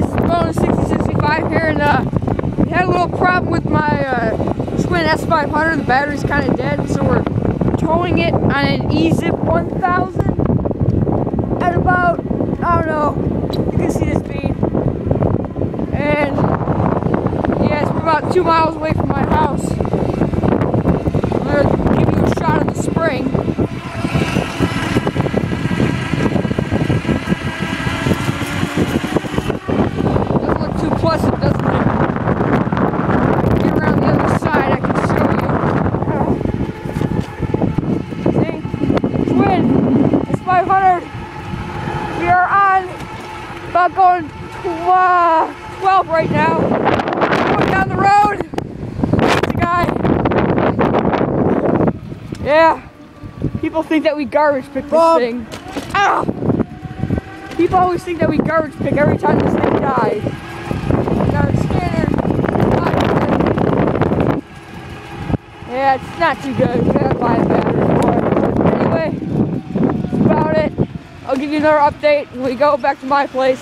guys, Bonus 6065 here, and uh, we had a little problem with my uh, Schwinn S500. The battery's kind of dead, so we're towing it on an E-Zip 1000 at about, I don't know, you can see the speed. And, yes, we're about two miles away from my house. I'm going to give you a shot of the spring. Doesn't look too pleasant, doesn't it? Get around the other side, I can show you. See? Twin, it's 500. We are on about going tw- uh, 12 right now. Going down the road. A guy. Yeah. People think that we garbage pick this Bob. thing. Ow! People always think that we garbage pick every time this thing dies. Got a scanner. Yeah, it's not too good. We gotta buy a battery for it. Anyway, that's about it. I'll give you another update when we go back to my place.